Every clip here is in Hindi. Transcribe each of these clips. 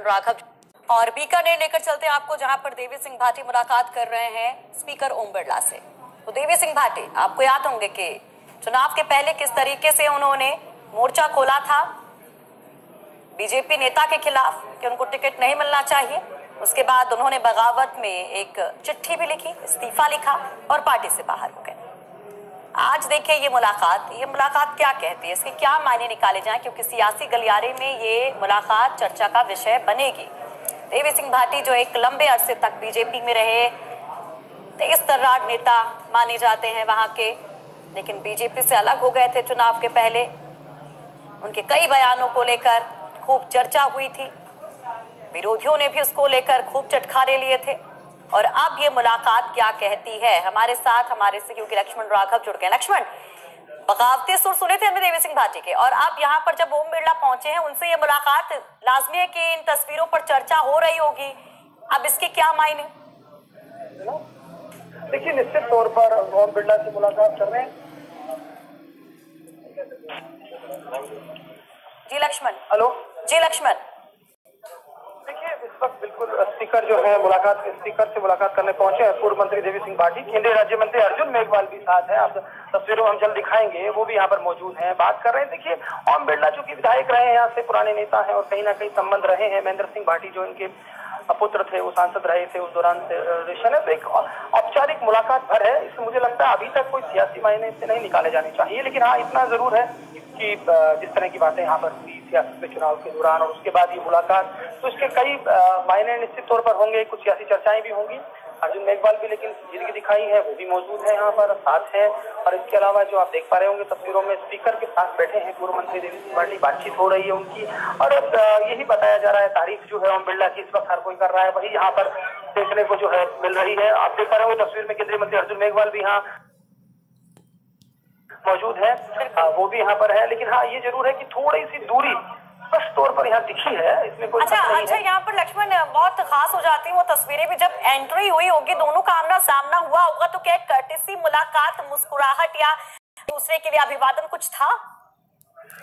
राघव और बीकानेर लेकर चलते हैं आपको, जहाँ पर देवी सिंह भाटी मुलाकात कर रहे हैं स्पीकर ओम बिरला से। तो देवी सिंह भाटी, आपको याद होंगे कि चुनाव के पहले किस तरीके से उन्होंने मोर्चा खोला था? बीजेपी नेता के खिलाफ कि उनको टिकट नहीं मिलना चाहिए? उसके बाद उन्होंने बगावत में एक चिट्ठी भी लिखी, इस्तीफा लिखा और पार्टी से बाहर हो गए। आज देखिए ये मुलाकात ये मुलाकात क्या कहती है? इसके क्या मायने निकाले जाएँ? क्योंकि सियासी गलियारे में ये मुलाकात चर्चा का विषय बनेगी। देवी सिंह भाटी जो एक लंबे अरसे तक बीजेपी में रहे तेज तर्रार नेता माने जाते हैं वहाँ के। लेकिन बीजेपी से अलग हो गए थे चुनाव के पहले। उनके कई बयानों को लेकर खूब चर्चा हुई थी। विरोधियों ने भी उसको लेकर खूब चटखारे लिए थे। और अब ये मुलाकात क्या कहती है? हमारे साथ हमारे सहयोगी लक्ष्मण राघव जुड़ गए। लक्ष्मण बगावती सुर सुने थे हमने देवी सिंह भाटी के और अब यहाँ पर जब ओम बिरला पहुँचे हैं उनसे ये मुलाकात लाजमी है कि इन तस्वीरों पर चर्चा हो रही होगी। अब इसके क्या मायने? देखिए निश्चित तौर पर ओम बिरला से मुलाकात कर रहे हैं। जी लक्ष्मण। हेलो? जी लक्ष्मण। वक्त बिल्कुल स्पीकर जो है, मुलाकात स्पीकर से मुलाकात करने पहुँचे हैं पूर्व मंत्री देवी सिंह भाटी केंद्रीय राज्य मंत्री अर्जुन मेघवाल भी साथ हैं। आप तस्वीरों हम जल्द दिखाएँगे, वो भी यहाँ पर मौजूद हैं। बात कर रहे हैं, देखिए, ओम बिरला चूँकि विधायक रहे हैं, यहाँ से पुराने नेता हैं और कहीं ना कहीं संबंध रहे हैं। महेंद्र सिंह भाटी जो इनके पुत्र थे, वो सांसद रहे थे उस दौरान रिलेशन है। तो एक औपचारिक मुलाकात भर है। इसमें मुझे लगता है अभी तक कोई सियासी मायने इससे नहीं निकाले जाने चाहिए। लेकिन हाँ इतना ज़रूर है कि जिस तरह की बातें यहाँ पर हुई सियासत में चुनाव के दौरान और उसके बाद ये मुलाकात। तो इसके कई मायने निश्चित तौर पर होंगे, कुछ सियासी चर्चाएँ भी होंगी। अर्जुन मेघवाल भी लेकिन जिनकी दिखाई है, वो भी मौजूद है यहाँ पर, साथ है। और इसके अलावा जो आप देख पा रहे होंगे, तस्वीरों में स्पीकर के साथ बैठे हैं पूर्व मंत्री देवी सिंह भाटी बातचीत हो रही है उनकी। और यही बताया जा रहा है तारीफ़ जो है, ओम बिरला की इस वक्त हर कोई कर रहा है। वही यहाँ पर देखने को जो है, मिल रही है। आप देख पा रहे होंगे तस्वीर में केंद्रीय मंत्री अर्जुन मेघवाल भी यहाँ मौजूद है। आ, वो भी यहाँ पर है लेकिन हाँ ये ज़रूर है कि थोड़ी सी दूरी स्पष्ट तौर पर यहाँ दिखी है इसमें कोई अच्छा अच्छा यहाँ पर लक्ष्मण बहुत खास हो जाती है वो तस्वीरें भी। जब एंट्री हुई होगी दोनों का आमना सामना हुआ होगा तो क्या कर्टिसी मुलाकात मुस्कुराहट या दूसरे के लिए अभिवादन कुछ था?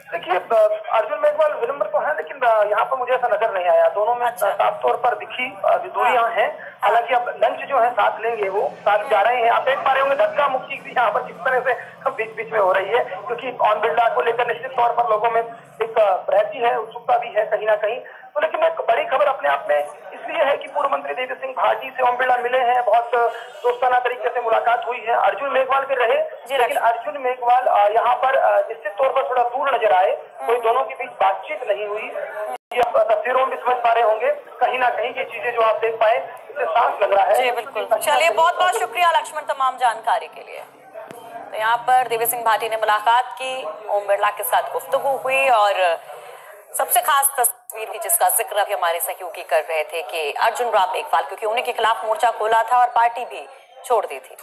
देखिए अर्जुन मेघवाल विनम्र तो है लेकिन यहाँ पर मुझे ऐसा नज़र नहीं आया दोनों में अच्छा। साफ़ तौर पर दिखी दूरियाँ हाँ। हैं हालाँकि अब लंच जो है साथ लेंगे वो साथ जा रहे हैं आप देख पा रहे होंगे धक्का मुक्की भी यहाँ पर किस तरह से बीच बीच में हो रही है क्योंकि ऑन बिरला को लेकर निश्चित तौर पर लोगों में एक रहती है उत्सुकता भी है कहीं ना कहीं तो लेकिन एक बड़ी खबर अपने आप में इसलिए है कि पूर्व मंत्री देवी सिंह भाटी से ओम बिरला मिले हैं। बहुत दोस्ताना तरीके से मुलाकात हुई है। अर्जुन मेघवाल भी रहे लेकिन अर्जुन मेघवाल यहाँ पर निश्चित तौर पर थोड़ा दूर नज़र आए। कोई दोनों के बीच बातचीत नहीं हुई। तस्वीरों में समझ पा रहे होंगे। कहीं ना कहीं ये चीज़ें जो आप देख पाए इससे साफ़ लग रहा है। जी बिल्कुल। चलिए बहुत बहुत शुक्रिया लक्ष्मण तमाम जानकारी के लिए। तो यहाँ पर देवी सिंह भाटी ने मुलाकात की ओम बिरला के साथ गुफ्तगु हुई और सबसे खास तस्वीर थी जिसका ज़िक्र अभी हमारे सहयोगी कर रहे थे कि अर्जुन राम मेघवाल, क्योंकि उन्हीं के खिलाफ मोर्चा खोला था और पार्टी भी छोड़ दी थी।